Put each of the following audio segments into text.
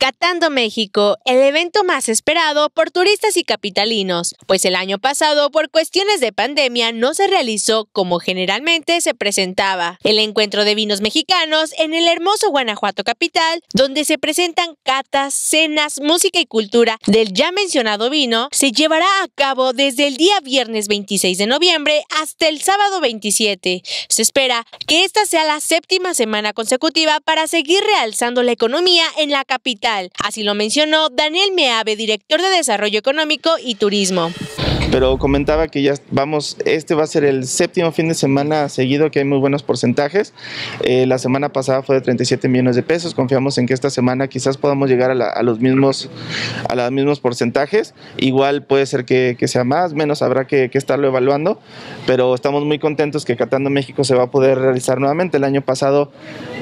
Catando México, el evento más esperado por turistas y capitalinos, pues el año pasado por cuestiones de pandemia no se realizó como generalmente se presentaba. El encuentro de vinos mexicanos en el hermoso Guanajuato capital, donde se presentan catas, cenas, música y cultura del ya mencionado vino, se llevará a cabo desde el día viernes 26 de noviembre hasta el sábado 27. Se espera que esta sea la séptima semana consecutiva para seguir realzando la economía en la capital Así lo mencionó Daniel Meave, director de Desarrollo Económico y Turismo pero comentaba que ya vamos, este va a ser el séptimo fin de semana seguido que hay muy buenos porcentajes. Eh, la semana pasada fue de 37 millones de pesos, confiamos en que esta semana quizás podamos llegar a, los, mismos, a los mismos porcentajes. Igual puede ser que, sea más, menos, habrá que, estarlo evaluando, pero estamos muy contentos que Catando México se va a poder realizar nuevamente. El año pasado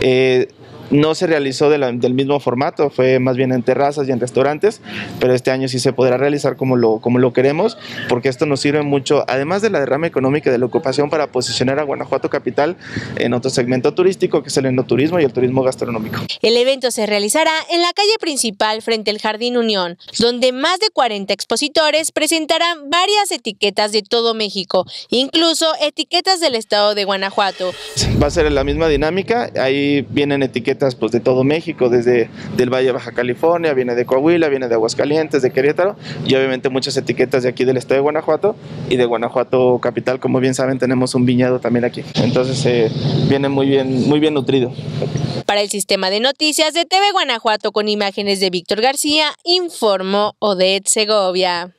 eh, no se realizó del mismo formato, fue más bien en terrazas y en restaurantes, pero este año sí se podrá realizar como lo, como lo queremos, porque esto nos sirve mucho, además de la derrama económica de la ocupación, para posicionar a Guanajuato Capital en otro segmento turístico, que es el enoturismo y el turismo gastronómico. El evento se realizará en la calle principal frente al Jardín Unión, donde más de 40 expositores presentarán varias etiquetas de todo México, incluso etiquetas del estado de Guanajuato. Va a ser la misma dinámica, ahí vienen etiquetas pues, de todo México, desde del Valle de Baja California, viene de Coahuila, viene de Aguascalientes, de Querétaro y obviamente muchas etiquetas de aquí del estado de Guanajuato y de Guanajuato capital, como bien saben tenemos un viñedo también aquí, entonces eh, viene muy bien, muy bien nutrido. Para el sistema de noticias de TV Guanajuato con imágenes de Víctor García, informó Odette Segovia.